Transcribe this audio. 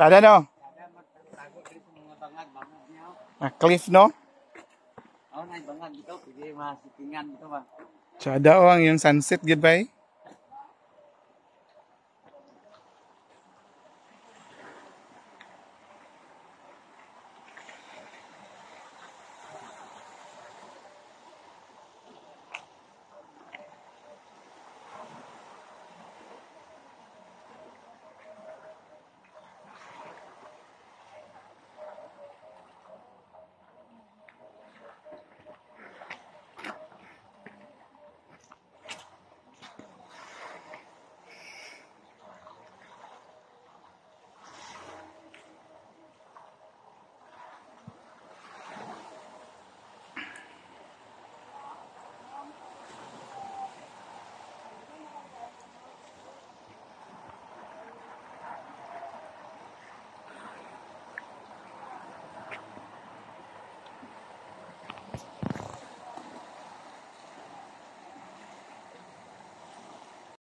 Ada no? Nah, cliff no? Oh, naik banget gitu, jadi masih tinggal gitu, Bang. Ada orang yang sunset gitu, Bang.